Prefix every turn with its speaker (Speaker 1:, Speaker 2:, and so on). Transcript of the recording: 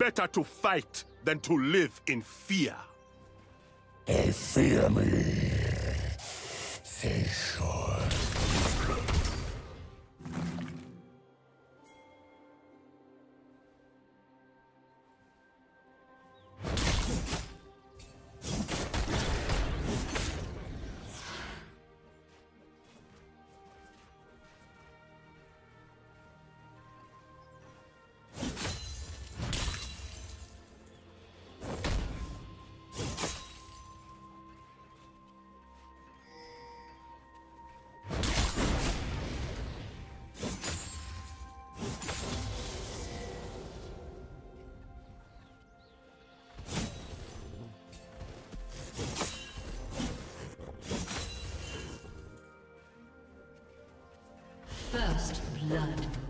Speaker 1: better to fight than to live in fear.
Speaker 2: They fear me. Say sure.
Speaker 3: First blood.